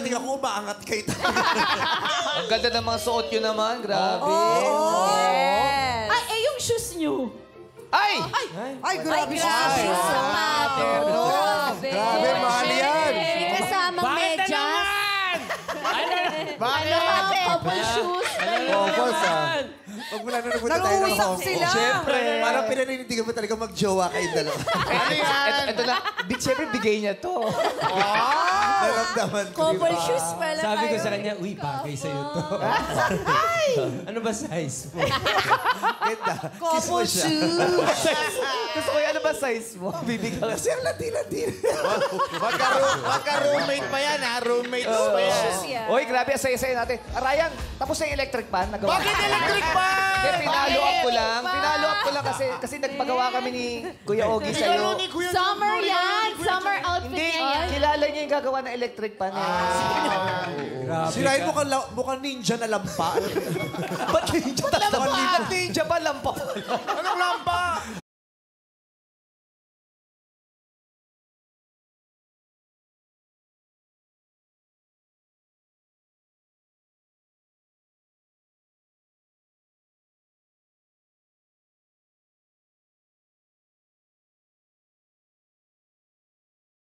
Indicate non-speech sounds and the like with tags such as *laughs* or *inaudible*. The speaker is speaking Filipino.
pagdating ako, umaangat kay tayo. *laughs* Ang ganda ng mga suot yun naman. Grabe. Yes. Ay, eh, yung shoes nyo. Ay! Ay, grabe siya. Grabe yung sapatos. Grabe. Grabe, mahal yan. Kasamang medyas. Ano, couple shoes. Focus, ah. Pag mula na nagpunta tayo ng Nag-uusap Hong Kong. sila. Siyempre. Parang pinaninindigan mo talaga mag-jowa kayong dalawa. Ano yan? Ito na. Bi- Siyempre, bigay niya to. Naramdaman ko. Couple shoes pala Sabi ko sa kanya, uy, bagay sa'yo to. *laughs* *laughs* ano ba size mo? *laughs* Ganda. Couple shoes. Gusto ko yung ano ba size mo? Bibigyan ka. Kasi ang lati-lati. Magka-room- Magka-roommate pa yan, ha? Roommates pa yan. Oy, grabe, ang saya-saya natin. Ryan, tapos na yung electric pan. Nagawa. Bakit electric pa? Hindi, pinalo up ko lang. Pinalo up ko lang kasi kasi nagpagawa kami ni Kuya Ogie sa'yo. Summer yan. Niya yung gagawa ng electric pan. Eh. Grabe Si Ryan ka. mukhang, la- mukhang ninja na lampa. *laughs* Ba't ninja? Ba't ninja ba lampa? Anong lampa?